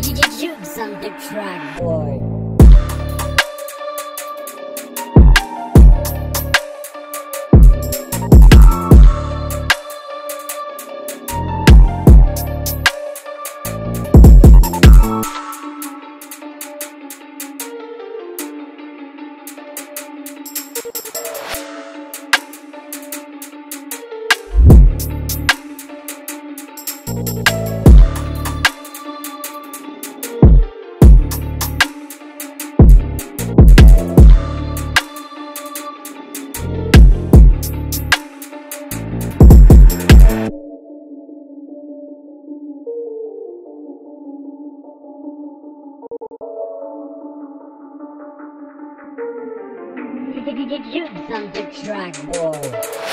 Did you some big track Boy. On the track, boy.